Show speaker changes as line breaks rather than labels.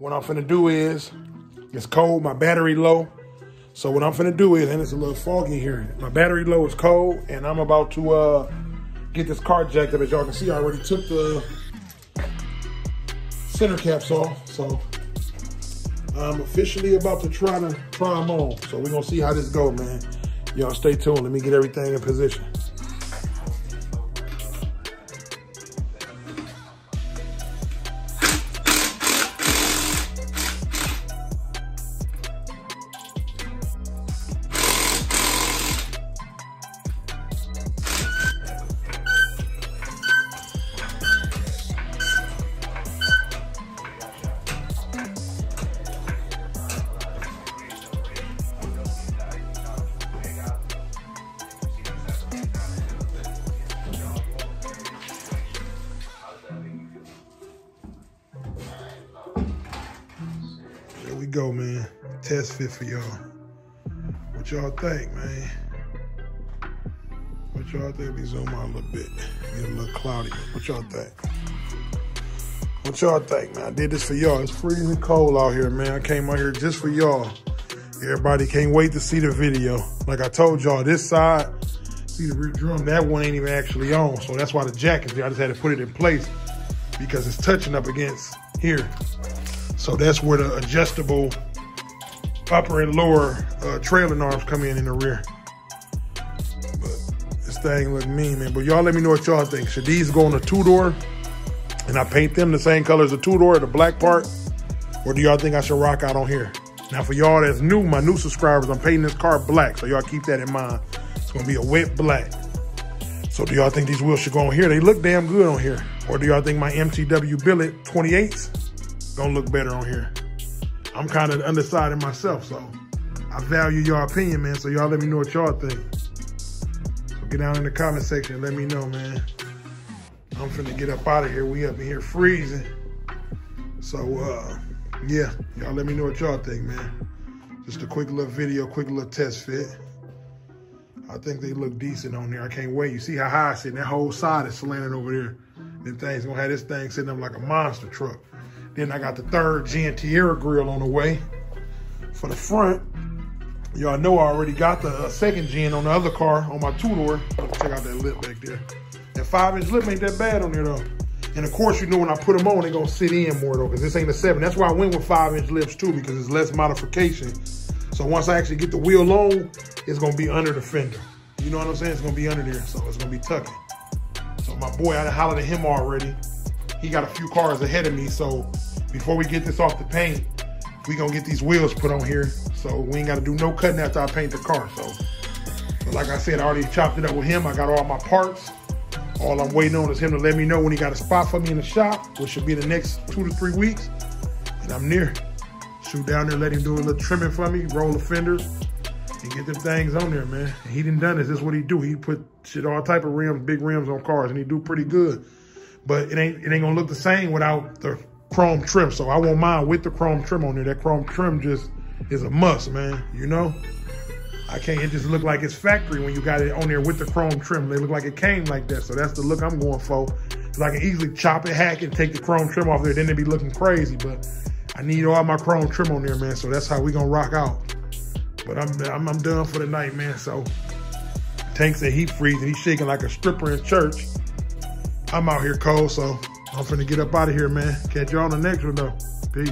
what I'm finna do is, it's cold, my battery low. So what I'm finna do is, and it's a little foggy here, my battery low is cold, and I'm about to uh, get this car jacked up. As y'all can see, I already took the center caps off. So I'm officially about to try to try them on. So we're gonna see how this go, man. Y'all stay tuned. Let me get everything in position. Go, man. Test fit for y'all. What y'all think, man? What y'all think? Let me zoom out a little bit. Get a little cloudy. What y'all think? What y'all think, man? I did this for y'all. It's freezing cold out here, man. I came out here just for y'all. Everybody can't wait to see the video. Like I told y'all, this side, see the rear drum, that one ain't even actually on. So that's why the jack is there. I just had to put it in place because it's touching up against here. So that's where the adjustable upper and lower uh, trailing arms come in in the rear. But this thing look mean, man. But y'all let me know what y'all think. Should these go on a two-door and I paint them the same color as the two-door, the black part? Or do y'all think I should rock out on here? Now for y'all that's new, my new subscribers, I'm painting this car black. So y'all keep that in mind. It's gonna be a wet black. So do y'all think these wheels should go on here? They look damn good on here. Or do y'all think my MTW Billet 28s gonna look better on here? I'm kind of undecided myself, so I value your opinion, man. So y'all let me know what y'all think. So get down in the comment section let me know, man. I'm finna get up out of here. We up in here freezing. So uh, yeah, y'all let me know what y'all think, man. Just a quick little video, quick little test fit. I think they look decent on there. I can't wait. You see how high it's sitting? That whole side is slanted over there. Then things gonna have this thing sitting up like a monster truck. Then I got the third Gen Tierra grill on the way. For the front, y'all know I already got the uh, second gen on the other car on my two-door. Check out that lip back there. That five-inch lip ain't that bad on there though. And of course, you know when I put them on, they gonna sit in more though, because this ain't a seven. That's why I went with five-inch lips too, because it's less modification. So once I actually get the wheel on, it's gonna be under the fender. You know what I'm saying? It's gonna be under there, so it's gonna be tucking. So my boy, I hollered at him already. He got a few cars ahead of me, so before we get this off the paint, we gonna get these wheels put on here. So we ain't gotta do no cutting after I paint the car. So, like I said, I already chopped it up with him. I got all my parts. All I'm waiting on is him to let me know when he got a spot for me in the shop, which should be the next two to three weeks. And I'm near. Shoot down there, let him do a little trimming for me, roll the fenders, and get them things on there, man. He done done this. This is what he do. He put shit all type of rims, big rims on cars, and he do pretty good. But it ain't it ain't gonna look the same without the chrome trim. So I won't mind with the chrome trim on there. That chrome trim just is a must, man. You know? I can't, it just look like it's factory when you got it on there with the chrome trim. They look like it came like that. So that's the look I'm going for. Cause I can easily chop it, hack it, take the chrome trim off there. Then they be looking crazy, but I need all my chrome trim on there, man. So that's how we gonna rock out. But I'm, I'm, I'm done for the night, man. So Tank said he freezing. He's shaking like a stripper in church. I'm out here cold, so I'm finna get up out of here, man. Catch y'all on the next one, though. Peace.